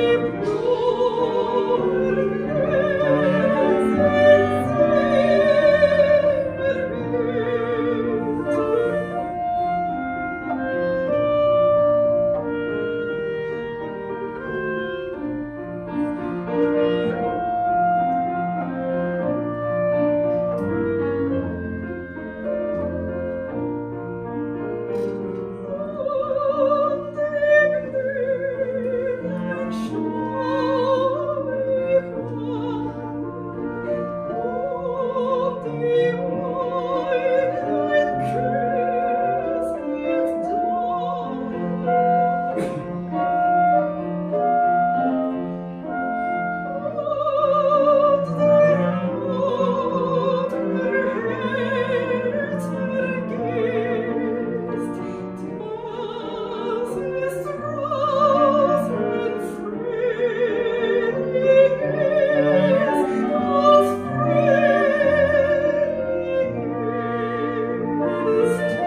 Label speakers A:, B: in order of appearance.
A: Música Christ.